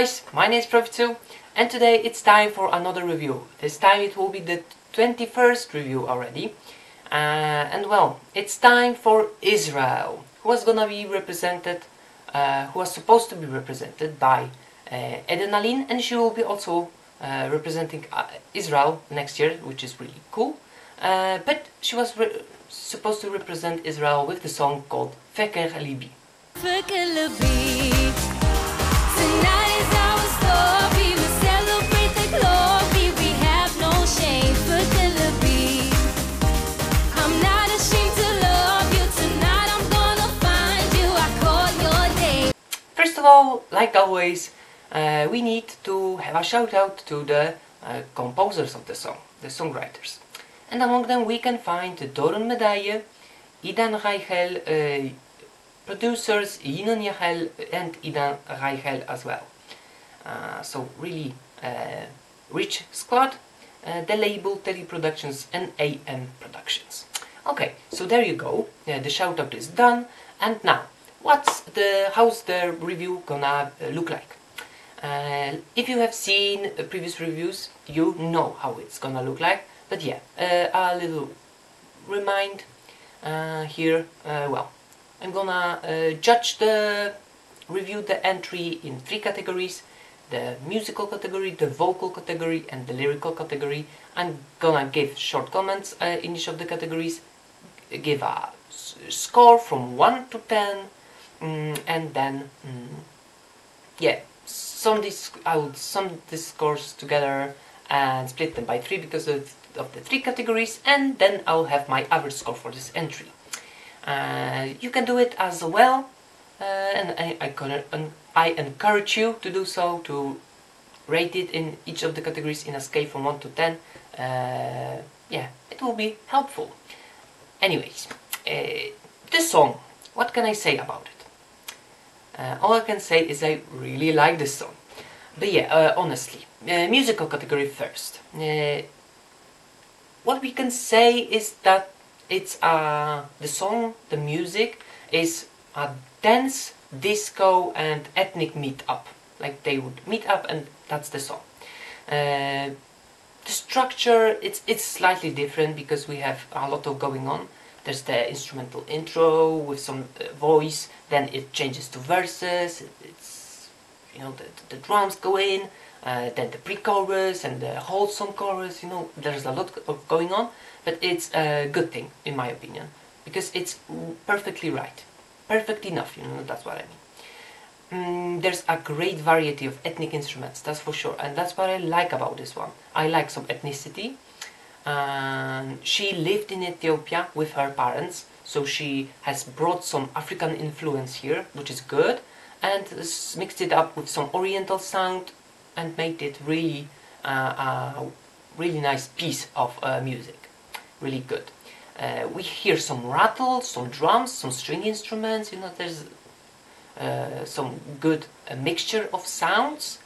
guys, my name is Profitsu and today it's time for another review. This time it will be the 21st review already. Uh, and well, it's time for Israel, who was gonna be represented, uh, who was supposed to be represented by uh, Eden Alene and she will be also uh, representing uh, Israel next year, which is really cool. Uh, but she was supposed to represent Israel with the song called Feker Libi. First of all, like always, uh, we need to have a shout out to the uh, composers of the song, the songwriters. And among them we can find Doron Medalie, Idan Raichel, uh, producers Yinon Yahel and Idan Raichel as well. Uh, so really uh, rich squad, uh, the label Tele Productions and AM Productions. Okay, so there you go, the shout out is done and now what's the how's the review gonna look like? Uh, if you have seen uh, previous reviews, you know how it's gonna look like. But yeah, uh, a little remind uh, here. Uh, well, I'm gonna uh, judge the review the entry in three categories: the musical category, the vocal category, and the lyrical category. I'm gonna give short comments in each of the categories, give a score from one to ten, um, and then um, yeah sum these I would sum these scores together and split them by three because of, of the three categories and then I'll have my average score for this entry. Uh, you can do it as well uh, and I, I, I encourage you to do so to rate it in each of the categories in a scale from 1 to 10 uh, yeah it will be helpful anyways this song what can I say about it uh, all I can say is I really like this song. But yeah, uh, honestly, uh, musical category first. What we can say is that it's uh, the song, the music is a dance, disco and ethnic meet up. Like they would meet up and that's the song. Uh, the structure, it's, it's slightly different because we have a lot of going on there's the instrumental intro with some uh, voice then it changes to verses it's you know the, the drums go in uh, then the pre-chorus and the whole song chorus you know there's a lot of going on but it's a good thing in my opinion because it's perfectly right perfect enough you know that's what I mean Mm, there's a great variety of ethnic instruments, that's for sure, and that's what I like about this one. I like some ethnicity, and she lived in Ethiopia with her parents so she has brought some African influence here which is good and mixed it up with some oriental sound and made it really uh, a really nice piece of uh, music really good uh, we hear some rattles, some drums, some string instruments, you know, there's uh, some good uh, mixture of sounds.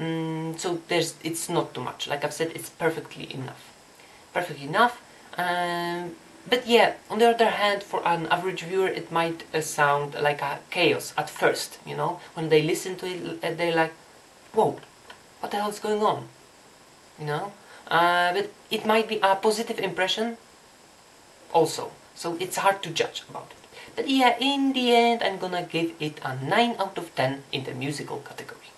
Mm, so there's, it's not too much. Like I've said, it's perfectly enough perfect enough. Um, but yeah, on the other hand, for an average viewer, it might uh, sound like a chaos at first, you know? When they listen to it, uh, they're like, whoa, what the hell is going on? You know? Uh, but it might be a positive impression also, so it's hard to judge about it. But yeah, in the end, I'm gonna give it a 9 out of 10 in the musical category.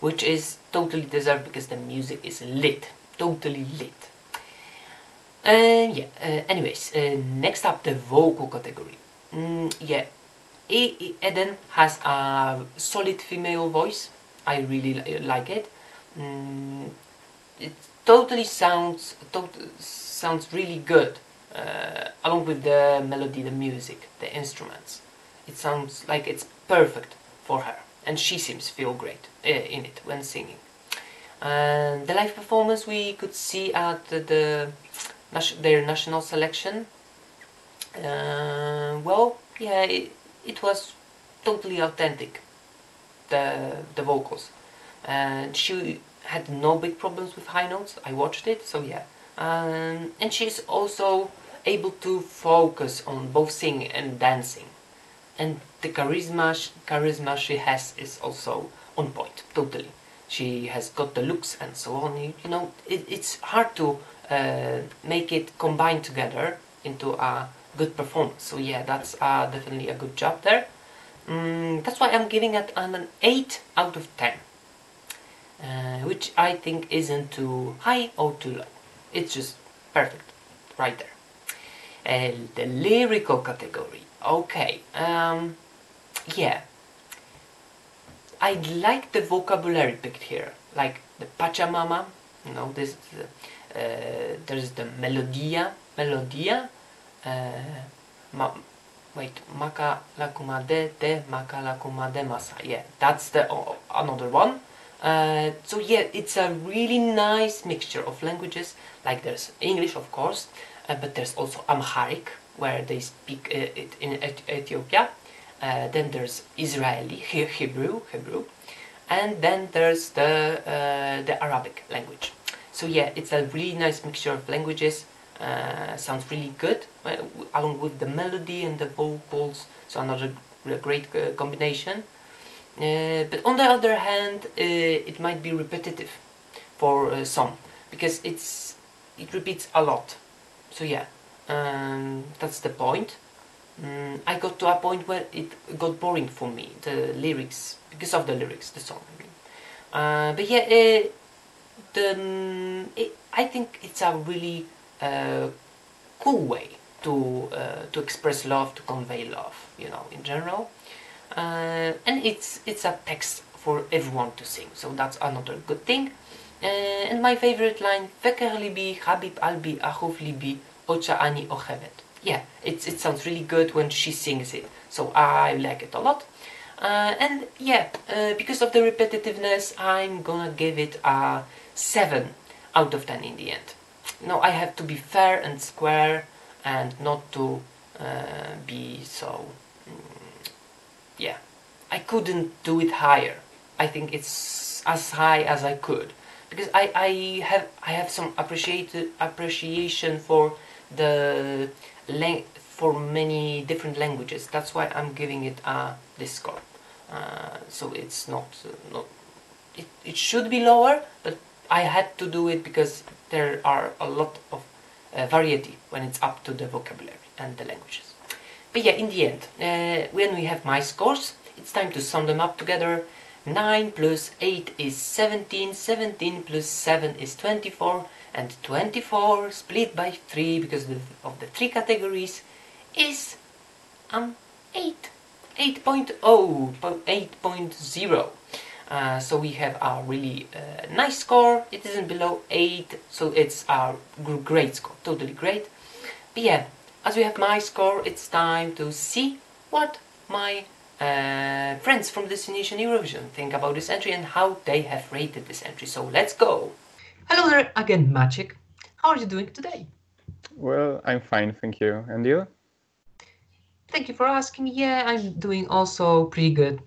Which is totally deserved because the music is lit. Totally lit. And yeah, uh, anyways, uh, next up the vocal category. Mm, yeah, e Eden has a solid female voice. I really li like it. Mm, it totally sounds sounds really good, uh, along with the melody, the music, the instruments. It sounds like it's perfect for her, and she seems feel great uh, in it when singing. And the live performance we could see at the, the their national selection. Uh, well, yeah, it, it, was totally authentic, the, the vocals. And she had no big problems with high notes, I watched it, so yeah. Um, and she's also able to focus on both singing and dancing. And the charisma, charisma she has is also on point, totally. she has got the looks and so on. You, you know, it, it's hard to uh, make it combine together into a good performance. So yeah, that's uh, definitely a good job there. Mm, that's why I'm giving it an 8 out of 10. Uh, which I think isn't too high or too low. It's just perfect, right there. And the lyrical category. Okay, um, yeah. I like the vocabulary picked here, like the Pachamama, you know, this, uh, there's the Melodia, Melodia, uh, ma, wait, Maka Lakumade de Maka Lakumade Masa, yeah, that's the uh, another one. Uh, so yeah, it's a really nice mixture of languages, like there's English of course, uh, but there's also Amharic, where they speak uh, it in Ethiopia, uh, then there's Israeli, Hebrew, Hebrew, and then there's the, uh, the Arabic language. So yeah, it's a really nice mixture of languages, uh, sounds really good, along with the melody and the vocals, so another great combination. Uh, but on the other hand, uh, it might be repetitive for uh, some because it's it repeats a lot. So yeah, um, that's the point. Um, I got to a point where it got boring for me, the lyrics, because of the lyrics, the song. I mean. Uh, but yeah, uh, the, um, it, I think it's a really cool way to to express love, to convey love, you know, in general uh, and it's it's a text for everyone to sing so that's another good thing. Uh, and my favorite line Feker libi Habib albi achuf libi ocha ani ochevet. Yeah it's, it sounds really good when she sings it so I like it a lot. Uh, and yeah uh, because of the repetitiveness I'm gonna give it a 7 out of 10 in the end. No I have to be fair and square and not to uh, be so yeah, I couldn't do it higher. I think it's as high as I could because I, I have I have some appreciated appreciation for the length for many different languages. That's why I'm giving it a this score. Uh, so it's not not it, it should be lower, but I had to do it because there are a lot of uh, variety when it's up to the vocabulary and the languages. But yeah, in the end, uh, when we have my scores, it's time to sum them up together. 9 plus 8 is 17, 17 plus 7 is 24, and 24 split by 3 because of the three categories is um 8, 8.0, 8.0. Uh, so we have our really uh, nice score, it isn't below 8, so it's our great score, totally great. But yeah, as we have my score, it's time to see what my uh, friends from Destination Eurovision think about this entry and how they have rated this entry. So let's go! Hello there again, Maciek. How are you doing today? Well, I'm fine, thank you. And you? Thank you for asking. Yeah, I'm doing also pretty good.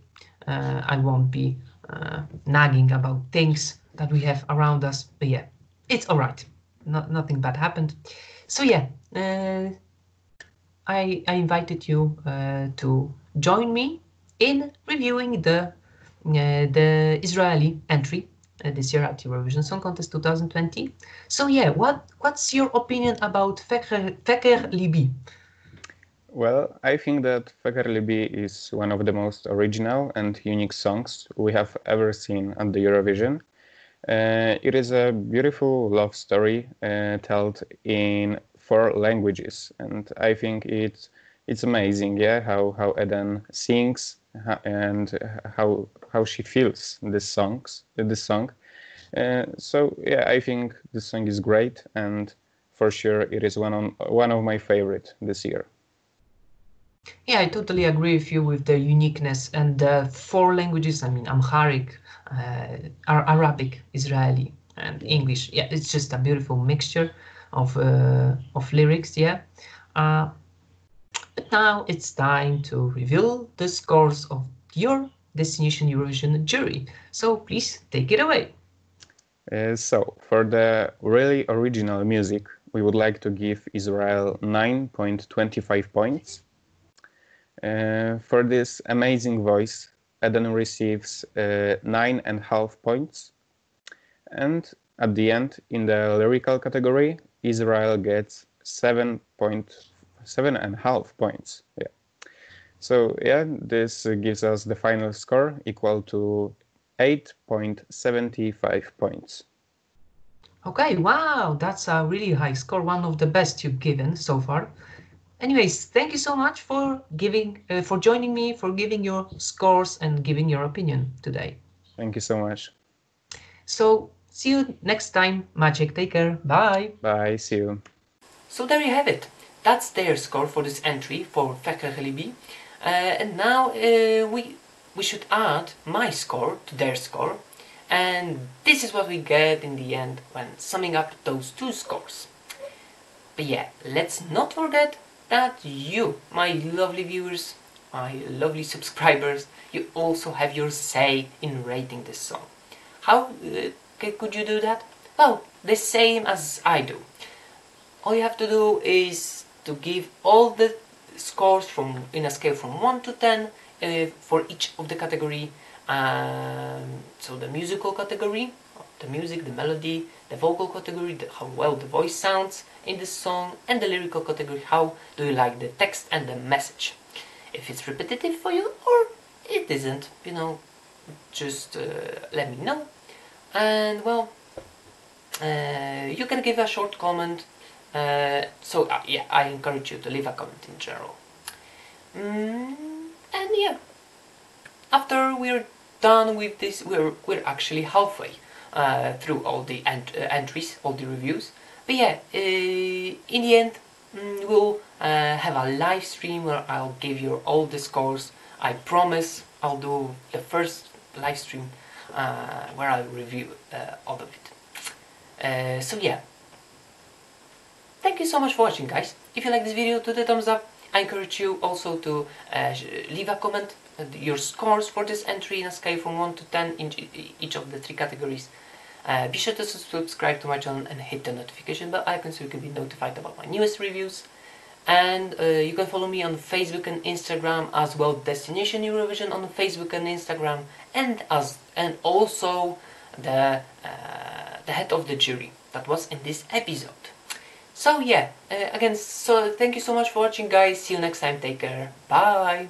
Uh, I won't be uh, nagging about things that we have around us, but yeah, it's all right. Not, nothing bad happened. So yeah, uh, I, I invited you uh, to join me in reviewing the uh, the Israeli entry uh, this year at Eurovision Song Contest 2020. So yeah, what what's your opinion about Feker Libi? Well, I think that Feker Libi is one of the most original and unique songs we have ever seen at the Eurovision. Uh, it is a beautiful love story uh, told in four languages, and I think it's it's amazing, yeah, how how Eden sings and how how she feels the songs, the song. Uh, so yeah, I think the song is great, and for sure it is one on one of my favorite this year. Yeah, I totally agree with you with the uniqueness and the four languages. I mean, Amharic, uh, Arabic, Israeli, and English. Yeah, it's just a beautiful mixture of uh, of lyrics. Yeah. Uh, but now it's time to reveal the scores of your Destination Eurovision jury. So please take it away. Uh, so for the really original music, we would like to give Israel 9.25 points. Uh, for this amazing voice, Eden receives uh, nine and a half points. and at the end, in the lyrical category, Israel gets seven point seven and a half points. Yeah. So yeah, this gives us the final score equal to 8.75 points. Okay, wow, that's a really high score, one of the best you've given so far. Anyways, thank you so much for giving, uh, for joining me, for giving your scores and giving your opinion today. Thank you so much. So see you next time. Maciek, take care. Bye. Bye. See you. So there you have it. That's their score for this entry for Feker Libi. Uh, and now uh, we we should add my score to their score and this is what we get in the end when summing up those two scores. But yeah, let's not forget that you, my lovely viewers, my lovely subscribers, you also have your say in rating this song. How uh, could you do that? Well, the same as I do. All you have to do is to give all the scores from in a scale from 1 to 10 uh, for each of the category um, so the musical category the music, the melody, the vocal category, the, how well the voice sounds in the song, and the lyrical category, how do you like the text and the message. If it's repetitive for you or it isn't, you know, just uh, let me know. And well, uh, you can give a short comment. Uh, so uh, yeah, I encourage you to leave a comment in general. Mm, and yeah, after we're done with this, we're, we're actually halfway uh, through all the ent uh, entries, all the reviews. But yeah, uh, in the end, mm, we'll have a live stream where I'll give you all the scores. I promise I'll do the first live stream uh, where I'll review uh, all of it. so yeah, thank you so much for watching guys. If you like this video, do the thumbs up. I encourage you also to leave a comment your scores for this entry in a scale from 1 to 10 in each of the three categories. Uh, be sure to subscribe to my channel and hit the notification bell icon so you can be notified about my newest reviews. And uh, you can follow me on Facebook and Instagram as well, Destination Eurovision on Facebook and Instagram, and as and also the uh, the head of the jury that was in this episode. So yeah, uh, again, so thank you so much for watching, guys. See you next time. Take care. Bye.